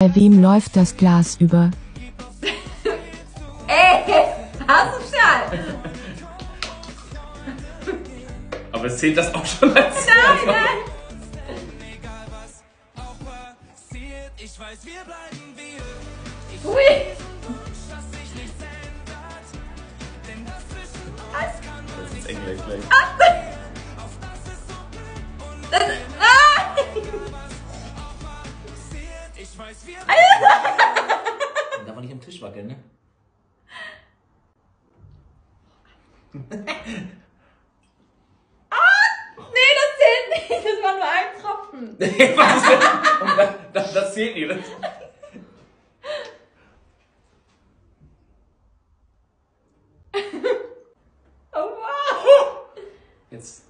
Bei wem läuft das Glas über? Ey, asozial! Aber es zählt das auch schon als. Nein, nein! Ui! Das ist Englisch gleich. Das, nein! Darf man nicht am Tisch wackeln, ne? Nee, das zählt nicht. Das war nur ein Tropfen. Was? Und das, das, das zählt nicht. Das- Oh wow! Jetzt